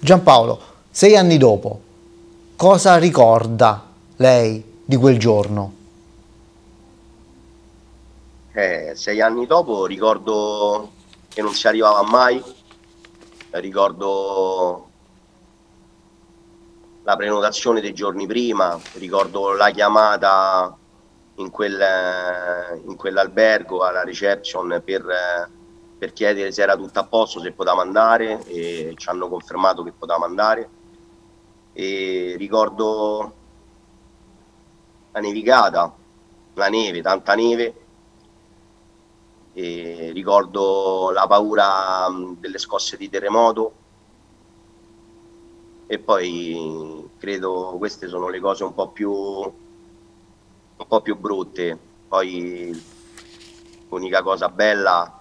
Giampaolo, sei anni dopo, cosa ricorda lei di quel giorno? Eh, sei anni dopo ricordo che non si arrivava mai, ricordo la prenotazione dei giorni prima, ricordo la chiamata in, quel, in quell'albergo alla reception per, per, chiedere se era tutto a posto, se potevamo andare e ci hanno confermato che potevamo andare. E ricordo la nevicata, la neve, tanta neve. E ricordo la paura delle scosse di terremoto e poi credo queste sono le cose un po' più un po' più brutte poi l'unica cosa bella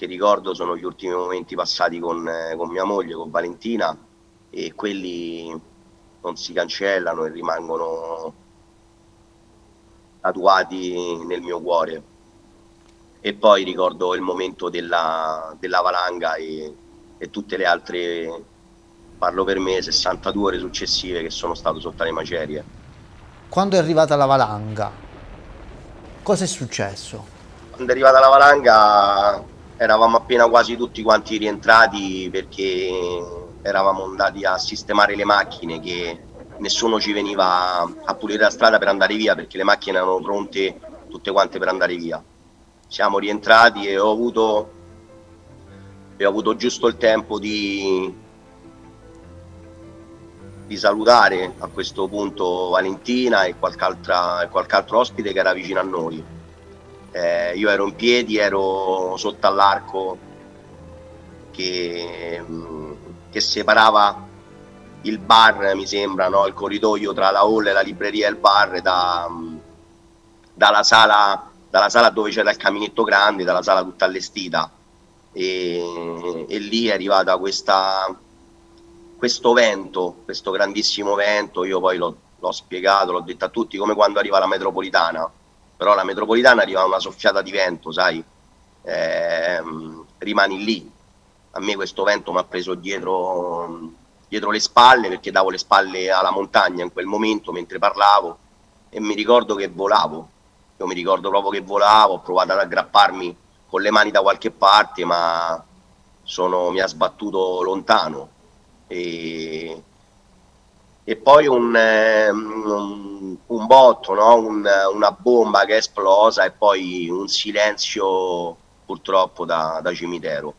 che ricordo sono gli ultimi momenti passati con, con mia moglie, con Valentina e quelli non si cancellano e rimangono tatuati nel mio cuore. E poi ricordo il momento della, della valanga e, e, tutte le altre, parlo per me, 62 ore successive che sono stato sotto le macerie. Quando è arrivata la valanga, cosa è successo? Quando è arrivata la valanga eravamo appena quasi tutti quanti rientrati perché eravamo andati a sistemare le macchine che nessuno ci veniva a pulire la strada per andare via perché le macchine erano pronte tutte quante per andare via. Siamo rientrati e ho avuto, e ho avuto giusto il tempo di, di salutare a questo punto Valentina e qualche, altra, qualche altro ospite che era vicino a noi. Eh, io ero in piedi, ero sotto all'arco che, che separava il bar, mi sembra, no? il corridoio tra la hall e la libreria e il bar, da, dalla, sala, dalla sala dove c'era il caminetto grande, dalla sala tutta allestita. E, e lì è arrivata questa, questo vento, questo grandissimo vento, io poi l'ho, l'ho spiegato, l'ho detto a tutti, come quando arriva la metropolitana, però la metropolitana arriva una soffiata di vento, sai, eh, rimani lì. A me questo vento mi ha preso dietro dietro le spalle perché davo le spalle alla montagna in quel momento mentre parlavo e mi ricordo che volavo. Io mi ricordo proprio che volavo, ho provato ad aggrapparmi con le mani da qualche parte, ma sono, mi ha sbattuto lontano. E, e poi un, un, un botto, no? un, una bomba che è esplosa e poi un silenzio purtroppo da, da cimitero